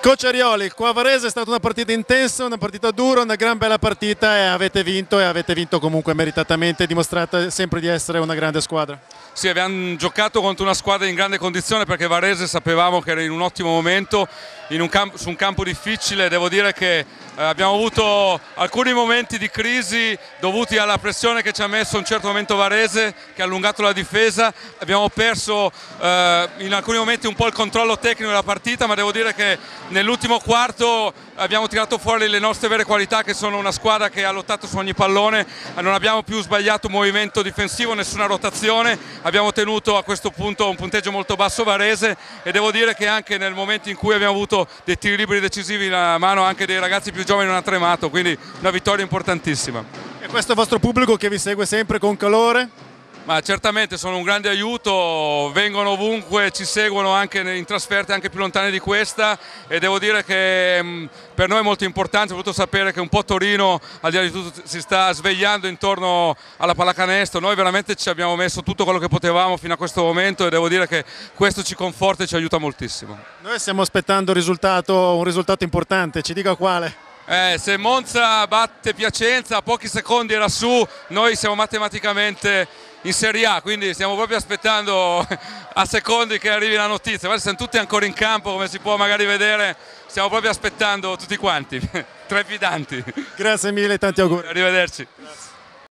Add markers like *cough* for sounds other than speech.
Coach Arioli, qua a Varese è stata una partita intensa, una partita dura, una gran bella partita e avete vinto e avete vinto comunque meritatamente, dimostrate sempre di essere una grande squadra. Sì, abbiamo giocato contro una squadra in grande condizione perché Varese sapevamo che era in un ottimo momento, un campo, su un campo difficile, devo dire che eh, abbiamo avuto alcuni momenti di crisi dovuti alla pressione che ci ha messo un certo momento Varese che ha allungato la difesa, abbiamo perso eh, in alcuni momenti un po' il controllo tecnico della partita ma devo dire che nell'ultimo quarto abbiamo tirato fuori le nostre vere qualità che sono una squadra che ha lottato su ogni pallone, non abbiamo più sbagliato un movimento difensivo, nessuna rotazione, abbiamo tenuto a questo punto un punteggio molto basso Varese e devo dire che anche nel momento in cui abbiamo avuto dei tiri liberi decisivi la mano anche dei ragazzi più giovani non ha tremato, quindi una vittoria importantissima. E questo è il vostro pubblico che vi segue sempre con calore? Ma certamente sono un grande aiuto, vengono ovunque, ci seguono anche in trasferte anche più lontane di questa e devo dire che mm, per noi è molto importante, soprattutto sapere che un po' Torino al di là di tutto si sta svegliando intorno alla pallacanestro, noi veramente ci abbiamo messo tutto quello che potevamo fino a questo momento e devo dire che questo ci conforta e ci aiuta moltissimo. Noi stiamo aspettando un risultato, un risultato importante, ci dica quale? Eh, se Monza batte Piacenza a pochi secondi era su, noi siamo matematicamente in Serie A, quindi stiamo proprio aspettando a secondi che arrivi la notizia. Guarda, siamo tutti ancora in campo, come si può magari vedere, stiamo proprio aspettando tutti quanti, *laughs* trepidanti. Grazie mille tanti auguri. Arrivederci. Grazie.